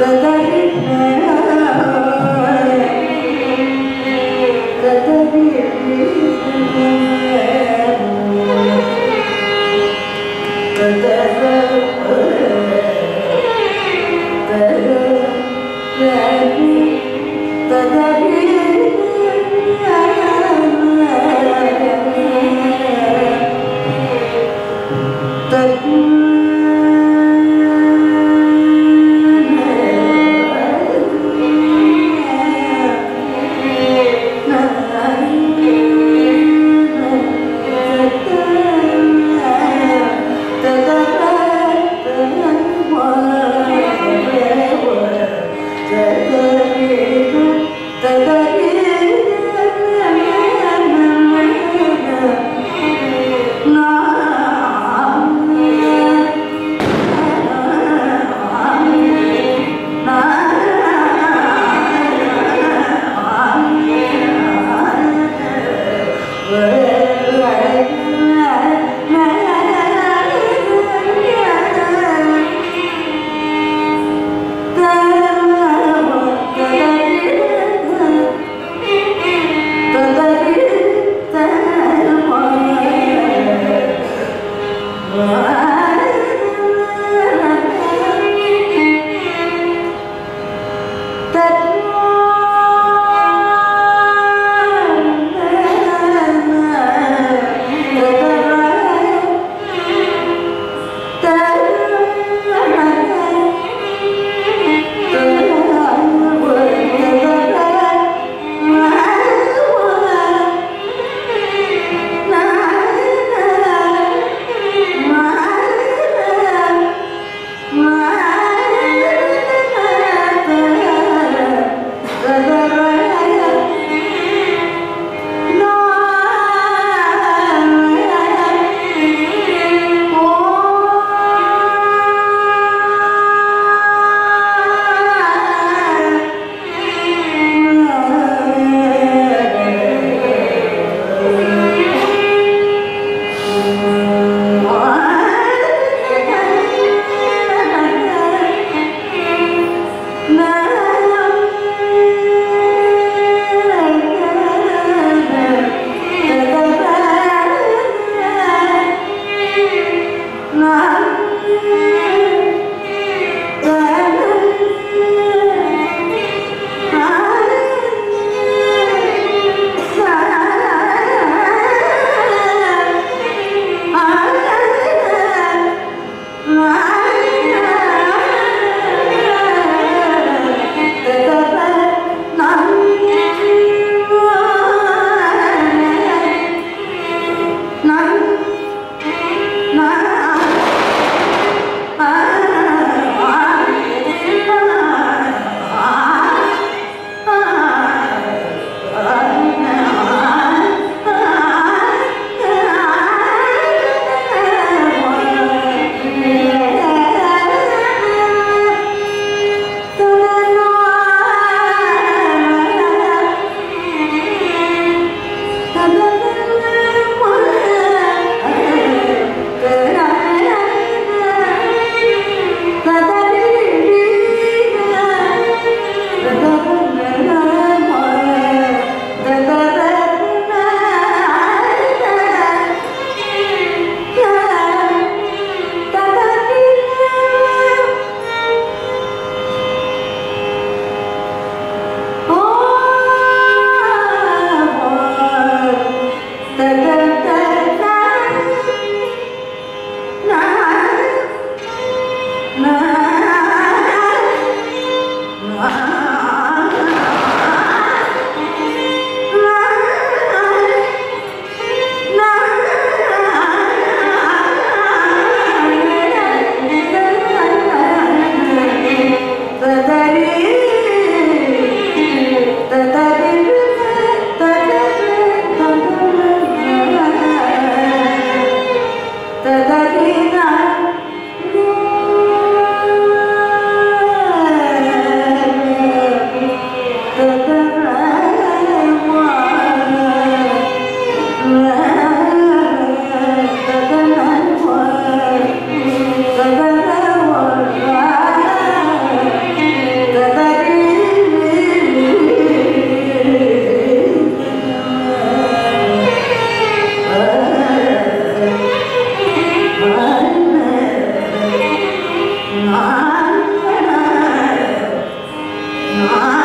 Tata na 아.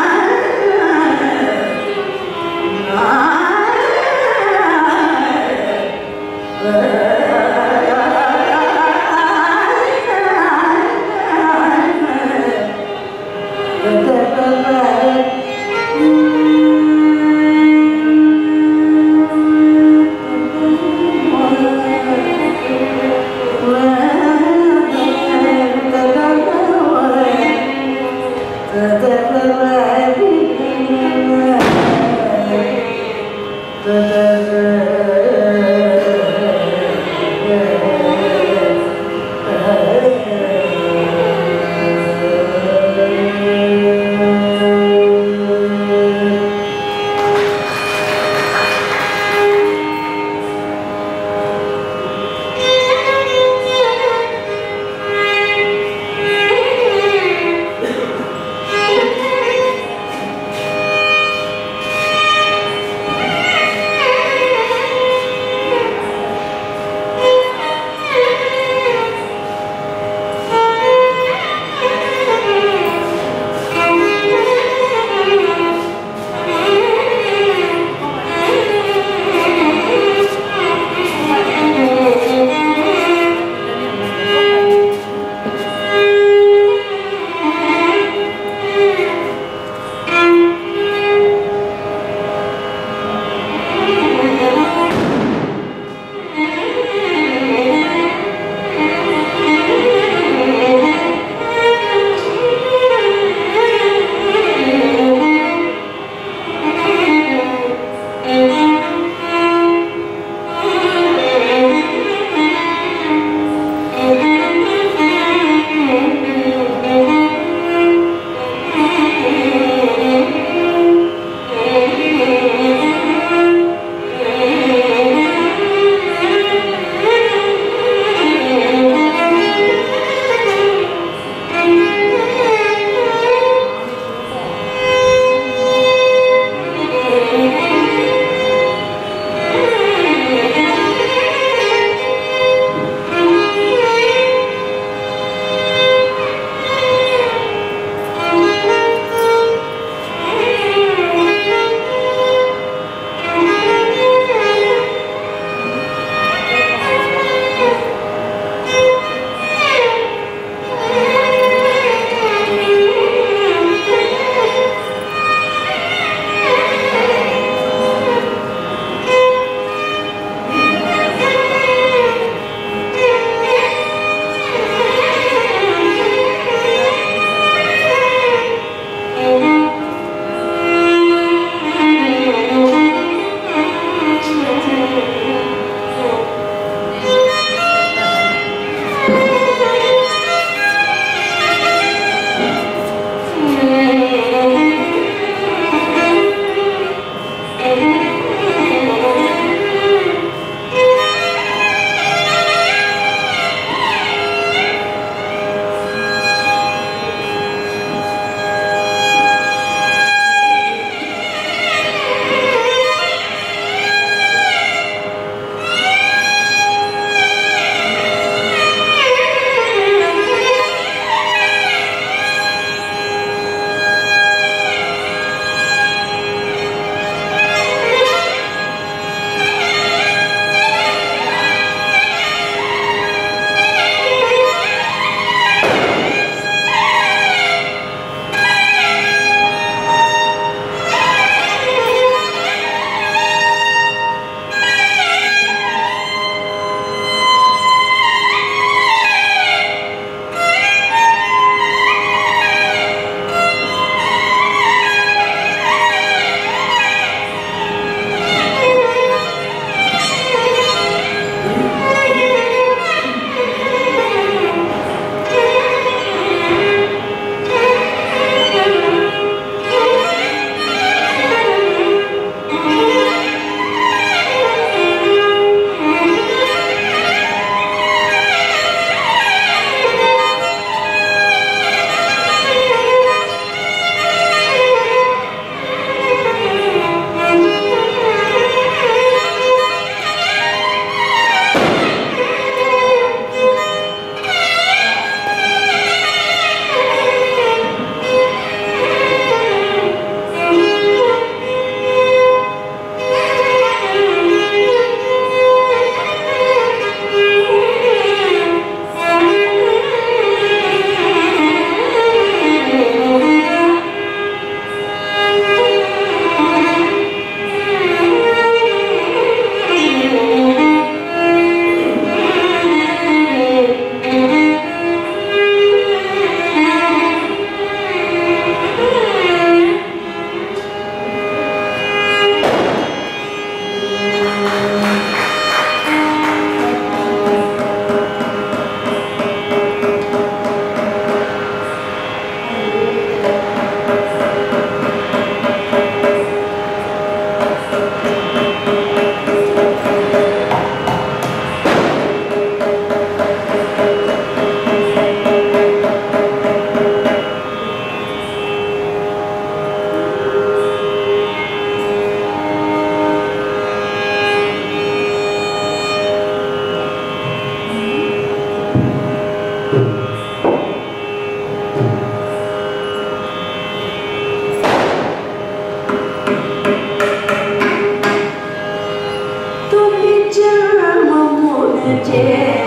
the dead.